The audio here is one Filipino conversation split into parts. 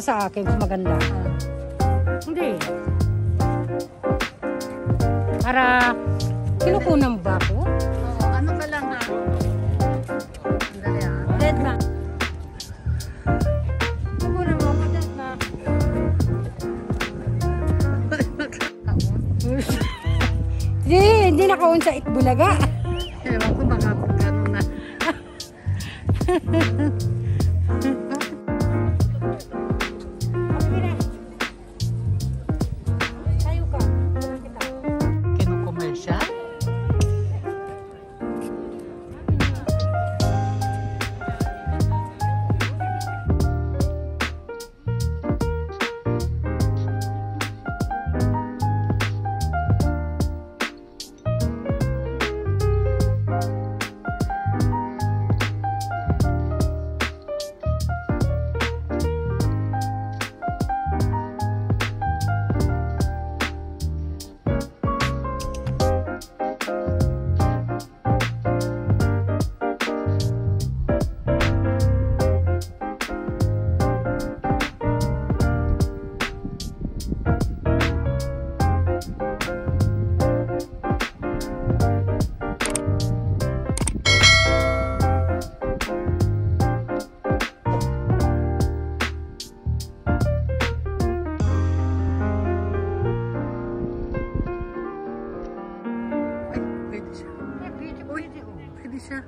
kita sa akin, mas maganda. Hindi. Para, kinukunan ba ako? Oo, ano ka lang ha? Sandali ha. Dead na. Kinukunan mo ako, dead. Kaon. Hindi, hindi nakaon sa Itbulaga. Siya.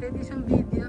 Pwede siyang video.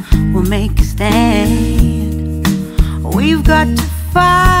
we'll make a stand. We've got to fight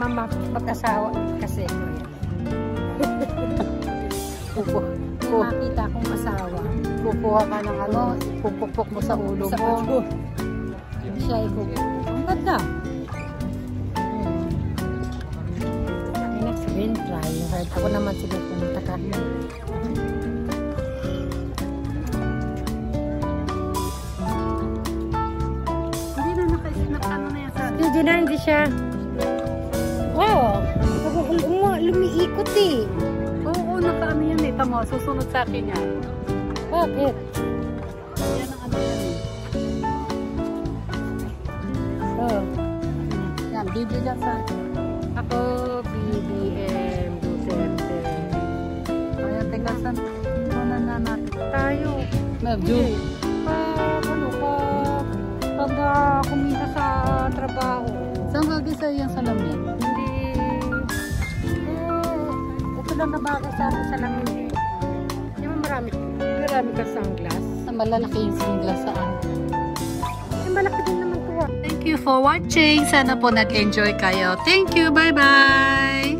Naman ma- mag-asawa kasi. Kuku, Kung makita akong asawa. kukuha ka ng ano, pupukpok mo sa ulo Sa mo. ulo. Siya ikukuha. Ang ganda. Hmm. Ay, next sabihin, try. Hard. Ako naman sige pumunta ka. Hindi na nakaisip ano na yan sa... Hindi na, hindi siya. Wow! Um, lumiikot eh. Oo, nakaano yan eh. Tamo, susunod sa akin yan. Bakit? Yan ang ano yan eh. Oh. Yan, video dyan sa akin. Ako, BBM, Duterte. Ayan, teka, saan? Muna na natin. Tayo. Hindi. Pag, ano, pag, eh, ito lang na bagay sa akin sa lamin eh. Yung marami, marami ka sunglass. Sa malalaki yung sunglass saan? Eh, malaki din naman to ah. Thank you for watching. Sana po nag-enjoy kayo. Thank you. Bye-bye.